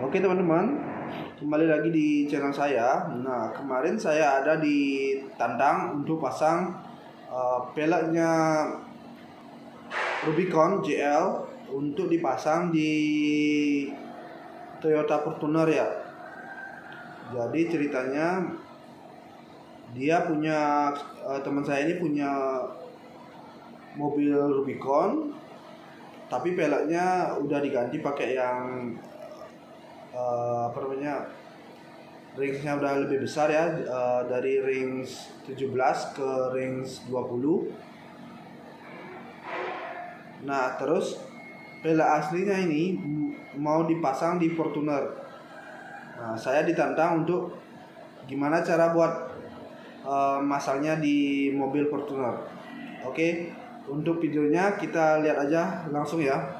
Oke teman-teman, kembali lagi di channel saya. Nah kemarin saya ada di tandang untuk pasang uh, peleknya Rubicon GL untuk dipasang di Toyota Fortuner ya. Jadi ceritanya dia punya uh, teman saya ini punya mobil Rubicon tapi peleknya udah diganti pakai yang uh, apa namanya ringsnya udah lebih besar ya uh, dari rings 17 ke rings 20 nah terus pelek aslinya ini mau dipasang di Fortuner nah saya ditantang untuk gimana cara buat uh, masangnya di mobil Fortuner oke okay? Untuk videonya kita lihat aja langsung ya.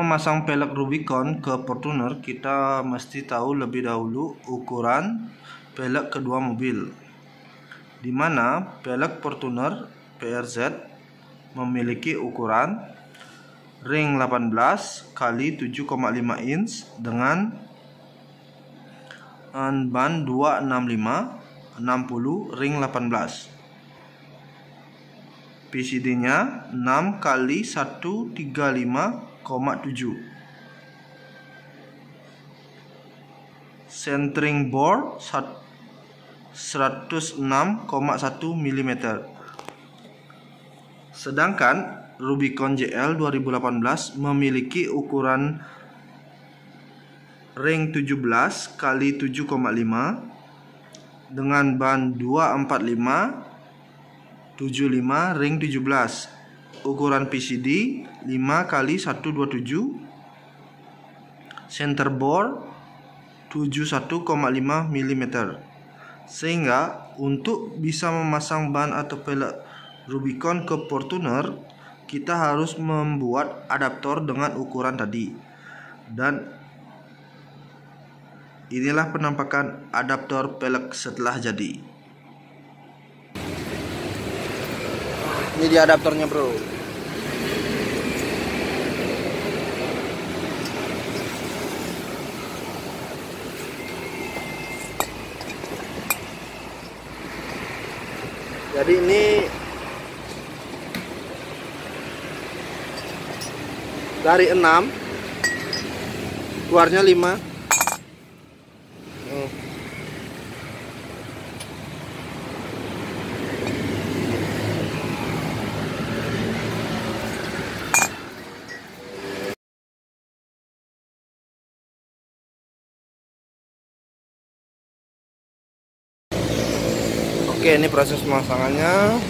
Memasang pelek Rubicon ke Fortuner, kita mesti tahu lebih dahulu ukuran pelek kedua mobil. Di mana pelek Fortuner PRZ memiliki ukuran ring 18 kali 7,5 inch dengan ban 265 60 ring 18. PCD-nya 6 kali 135 Centering bore 106,1 mm. Sedangkan Rubicon JL 2018 memiliki ukuran ring 17 kali 7,5 dengan ban 245 75 ring 17 ukuran PCD 5 kali 127 center bore 71,5 mm sehingga untuk bisa memasang ban atau pelek Rubicon ke Fortuner kita harus membuat adaptor dengan ukuran tadi. Dan inilah penampakan adaptor pelek setelah jadi ini dia adaptornya bro. Jadi ini dari 6 keluarnya 5 Oke ini proses pemasangannya.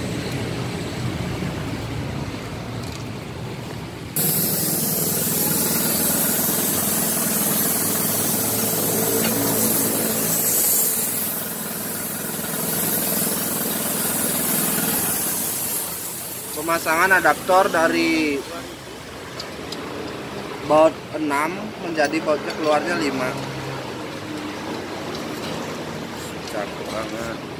Pemasangan adaptor dari baut 6 menjadi bautnya keluarnya 5 Cakep banget